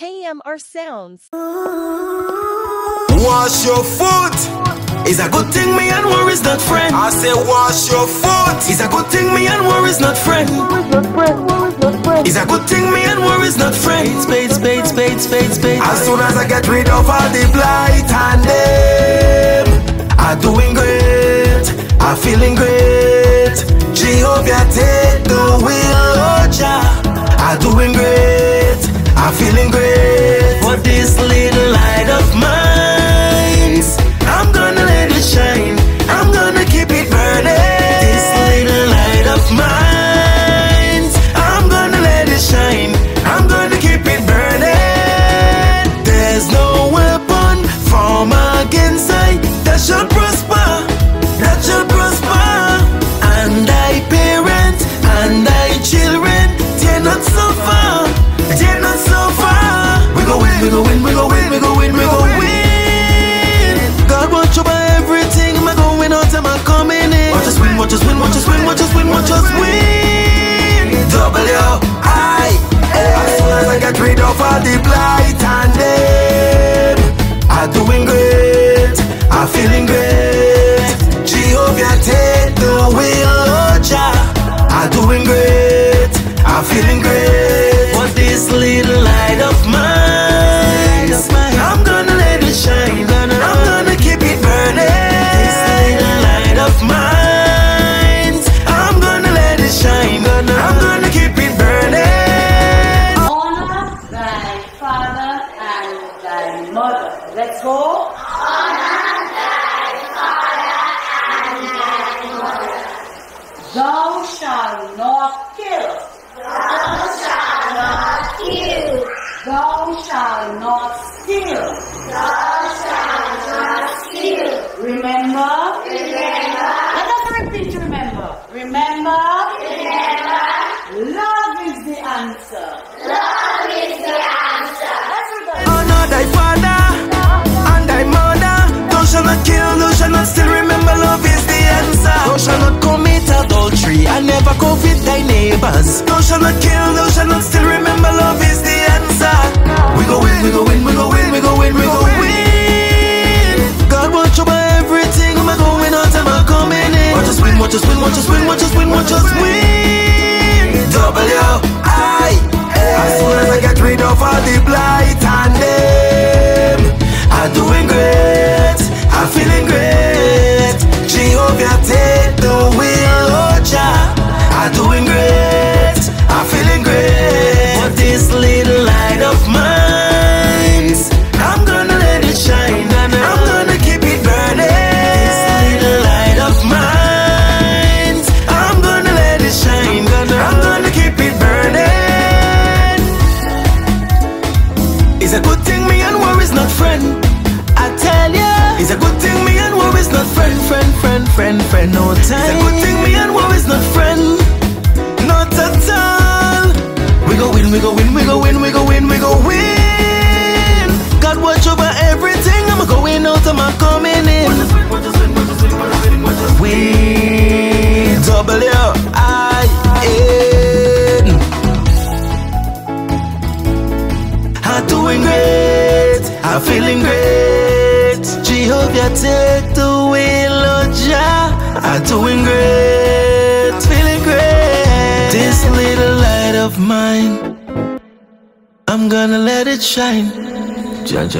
KMR Sounds. Wash your foot. It's a good thing me and war is not friend. I say wash your foot. It's a good thing me and war is not friend. It's a good thing me and war is not friend. Spade, spade, spade, spade, spade. As soon as I get rid of all the blight and them, I'm doing great. I'm feeling great. Jehovah take the wheel, I'm feeling great. We go win, we go win, we go win, we go win, mother. Let's go. Thou shalt not kill. Thou shalt not kill. Thou shalt not steal. Thou shalt not steal. Remember? Remember. Let us repeat remember. Remember? Remember. Not kill, thou shalt not steal. Remember, love is the answer. Thou shalt not commit adultery and never covet thy neighbors. Thou shalt not kill, thou shalt not steal. Remember, love is the answer. We go win, we go win, we go win, we go win, we go win. God watch over everything. Am I going out? Am I coming in? Watch us win, watch us win, watch us win, watch us win, watch us win. W I As soon as I get rid of all the blight friend. No time. It's a good thing me and war is not friend, not at all. We go win, we go win, we go win, we go win, we go win. God watch over everything. I'm going out, I'm coming in. Win, W I N. I'm doing great, I'm feeling great. Jehovah take the wheel, Jah. I'm doing great, feeling great. This little light of mine, I'm gonna let it shine. Jah Jah.